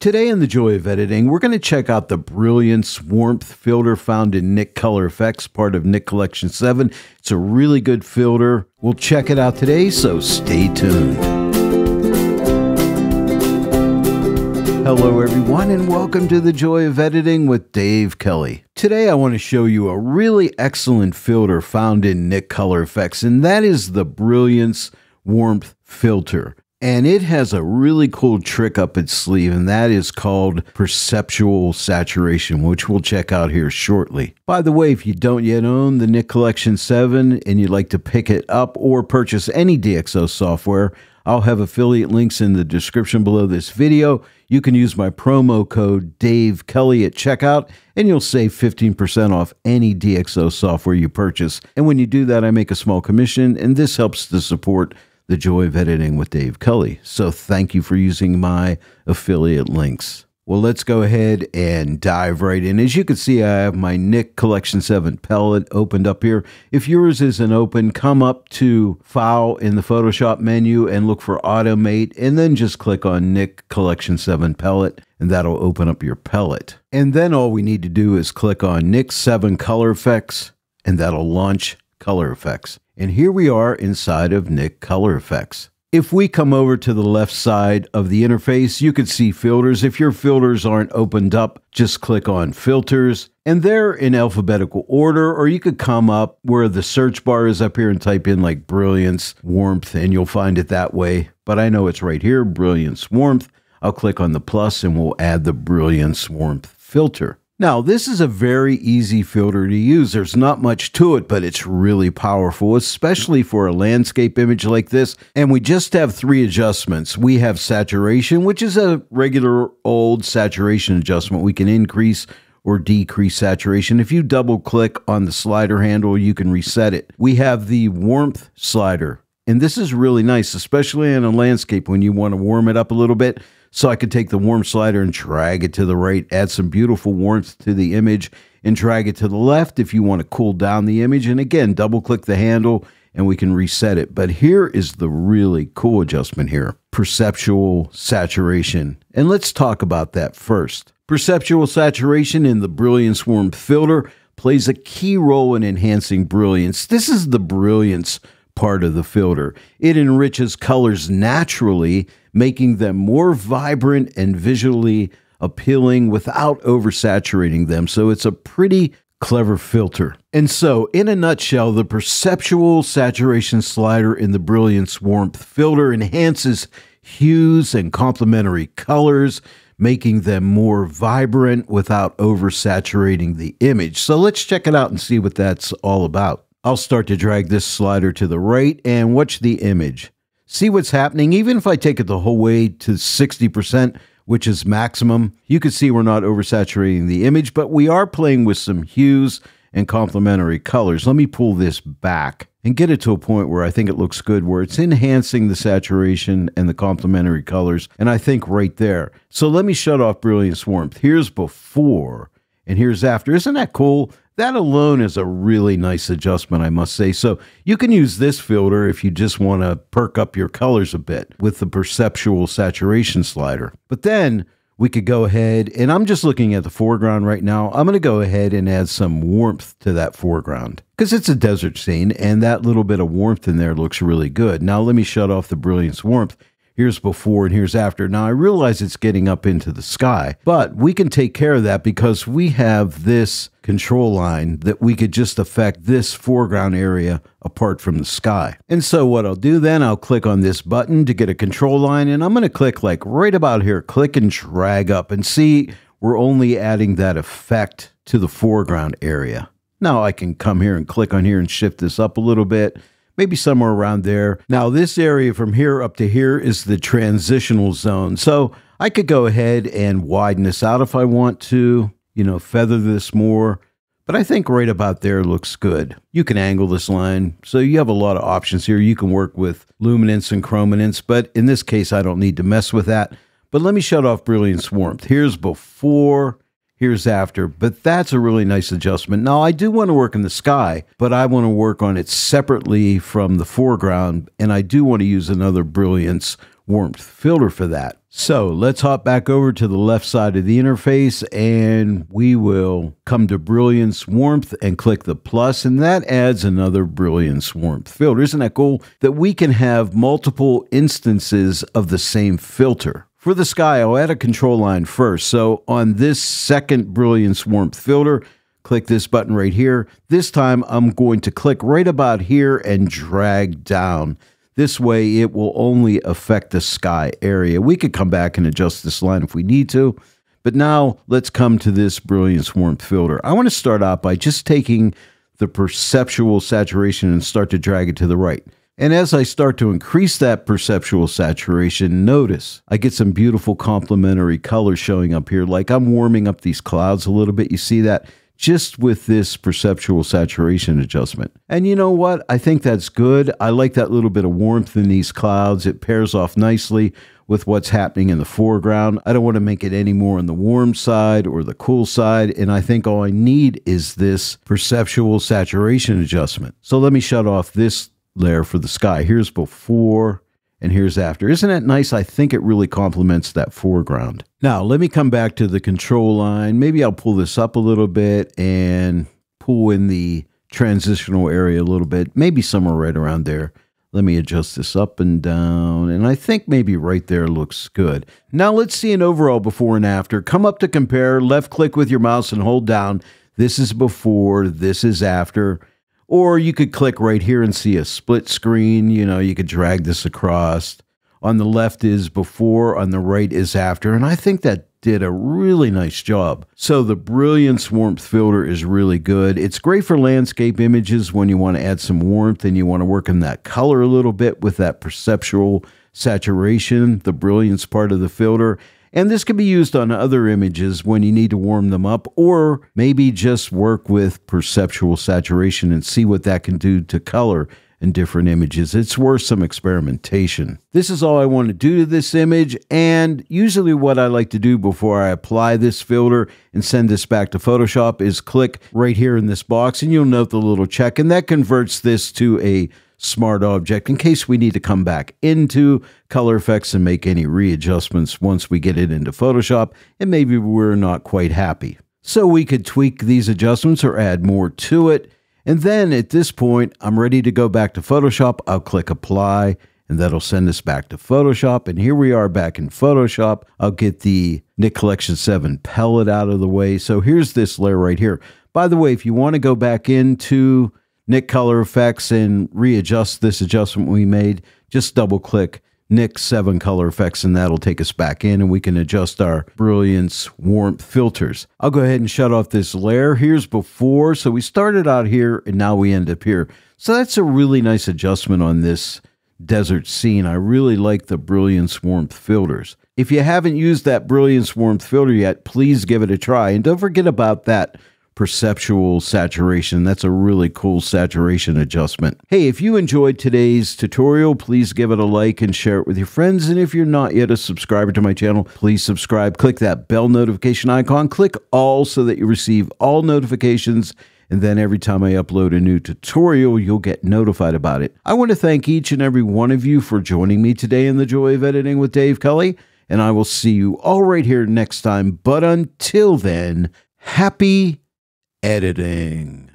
Today in the Joy of Editing, we're going to check out the Brilliance Warmth filter found in Nik Color Efex, part of Nik Collection 7. It's a really good filter. We'll check it out today, so stay tuned. Hello, everyone, and welcome to the Joy of Editing with Dave Kelly. Today, I want to show you a really excellent filter found in Nik Color Efex, and that is the Brilliance Warmth filter. And it has a really cool trick up its sleeve, and that is called perceptual saturation, which we'll check out here shortly. By the way, if you don't yet own the Nik Collection 7 and you'd like to pick it up or purchase any DxO software, I'll have affiliate links in the description below this video. You can use my promo code Dave Kelly at checkout, and you'll save 15% off any DxO software you purchase. And when you do that, I make a small commission, and this helps to support the Joy of Editing with Dave Kelly. So thank you for using my affiliate links. Well, let's go ahead and dive right in. As you can see, I have my Nik Collection 7 pellet opened up here. If yours isn't open, come up to File in the Photoshop menu and look for Automate, and then just click on Nik Collection 7 pellet, and that'll open up your pellet. And then all we need to do is click on Nik 7 Color Efex, and that'll launch Color Efex. And here we are inside of Nik Color Efex. If we come over to the left side of the interface, you can see filters. If your filters aren't opened up, just click on filters and they're in alphabetical order, or you could come up where the search bar is up here and type in like brilliance, warmth, and you'll find it that way. But I know it's right here, brilliance, warmth. I'll click on the plus and we'll add the brilliance, warmth filter. Now, this is a very easy filter to use. There's not much to it, but it's really powerful, especially for a landscape image like this. And we just have three adjustments. We have saturation, which is a regular old saturation adjustment. We can increase or decrease saturation. If you double click on the slider handle, you can reset it. We have the warmth slider, and this is really nice, especially in a landscape when you want to warm it up a little bit. So I could take the warm slider and drag it to the right, add some beautiful warmth to the image, and drag it to the left if you want to cool down the image. And again, double click the handle and we can reset it. But here is the really cool adjustment here perceptual saturation. And let's talk about that first. Perceptual saturation in the Brilliance Warm filter plays a key role in enhancing brilliance. This is the brilliance part of the filter. It enriches colors naturally, making them more vibrant and visually appealing without oversaturating them. So it's a pretty clever filter. And so, in a nutshell, the perceptual saturation slider in the Brilliance Warmth filter enhances hues and complementary colors, making them more vibrant without oversaturating the image. So let's check it out and see what that's all about. I'll start to drag this slider to the right and watch the image. See what's happening? Even if I take it the whole way to 60%, which is maximum, you can see we're not oversaturating the image, but we are playing with some hues and complementary colors. Let me pull this back and get it to a point where I think it looks good, where it's enhancing the saturation and the complementary colors. And I think right there. So let me shut off Brilliance Warmth. Here's before and here's after. Isn't that cool? That alone is a really nice adjustment, I must say. So you can use this filter if you just want to perk up your colors a bit with the perceptual saturation slider. But then we could go ahead, and I'm just looking at the foreground right now. I'm going to go ahead and add some warmth to that foreground because it's a desert scene, and that little bit of warmth in there looks really good. Now let me shut off the brilliance warmth here's before and here's after. Now, I realize it's getting up into the sky, but we can take care of that because we have this control line that we could just affect this foreground area apart from the sky. And so what I'll do then, I'll click on this button to get a control line and I'm going to click like right about here, click and drag up and see we're only adding that effect to the foreground area. Now I can come here and click on here and shift this up a little bit maybe somewhere around there. Now, this area from here up to here is the transitional zone. So I could go ahead and widen this out if I want to, you know, feather this more. But I think right about there looks good. You can angle this line. So you have a lot of options here. You can work with luminance and chrominance, but in this case, I don't need to mess with that. But let me shut off Brilliance Warmth. Here's before here's after. But that's a really nice adjustment. Now, I do want to work in the sky, but I want to work on it separately from the foreground. And I do want to use another brilliance warmth filter for that. So let's hop back over to the left side of the interface and we will come to Brilliance Warmth and click the plus and that adds another Brilliance Warmth filter. Isn't that cool? That we can have multiple instances of the same filter. For the sky, I'll add a control line first. So on this second Brilliance Warmth filter, click this button right here. This time I'm going to click right about here and drag down. This way it will only affect the sky area. We could come back and adjust this line if we need to. But now let's come to this Brilliance Warmth filter. I want to start out by just taking the perceptual saturation and start to drag it to the right. And as I start to increase that perceptual saturation, notice I get some beautiful complementary colors showing up here. Like I'm warming up these clouds a little bit. You see that? just with this perceptual saturation adjustment. And you know what? I think that's good. I like that little bit of warmth in these clouds. It pairs off nicely with what's happening in the foreground. I don't want to make it any more on the warm side or the cool side. And I think all I need is this perceptual saturation adjustment. So let me shut off this layer for the sky. Here's before and here's after. Isn't that nice? I think it really complements that foreground. Now, let me come back to the control line. Maybe I'll pull this up a little bit and pull in the transitional area a little bit, maybe somewhere right around there. Let me adjust this up and down, and I think maybe right there looks good. Now let's see an overall before and after. Come up to compare, left click with your mouse and hold down. This is before, this is after. Or you could click right here and see a split screen. You know, you could drag this across. On the left is before, on the right is after. And I think that did a really nice job. So the Brilliance Warmth Filter is really good. It's great for landscape images when you want to add some warmth and you want to work in that color a little bit with that perceptual saturation, the brilliance part of the filter. And this can be used on other images when you need to warm them up, or maybe just work with perceptual saturation and see what that can do to color in different images. It's worth some experimentation. This is all I want to do to this image, and usually what I like to do before I apply this filter and send this back to Photoshop is click right here in this box, and you'll note the little check, and that converts this to a smart object in case we need to come back into Color Efex and make any readjustments once we get it into Photoshop and maybe we're not quite happy. So we could tweak these adjustments or add more to it. And then at this point, I'm ready to go back to Photoshop. I'll click apply and that'll send us back to Photoshop. And here we are back in Photoshop. I'll get the Nik Collection 7 pellet out of the way. So here's this layer right here. By the way, if you want to go back into Nik Color Efex and readjust this adjustment we made, just double click Nik 7 Color Efex and that'll take us back in and we can adjust our brilliance warmth filters. I'll go ahead and shut off this layer. Here's before. So we started out here and now we end up here. So that's a really nice adjustment on this desert scene. I really like the brilliance warmth filters. If you haven't used that brilliance warmth filter yet, please give it a try. And don't forget about that perceptual saturation. That's a really cool saturation adjustment. Hey, if you enjoyed today's tutorial, please give it a like and share it with your friends. And if you're not yet a subscriber to my channel, please subscribe. Click that bell notification icon. Click all so that you receive all notifications. And then every time I upload a new tutorial, you'll get notified about it. I want to thank each and every one of you for joining me today in the Joy of Editing with Dave Kelly. And I will see you all right here next time. But until then, happy editing.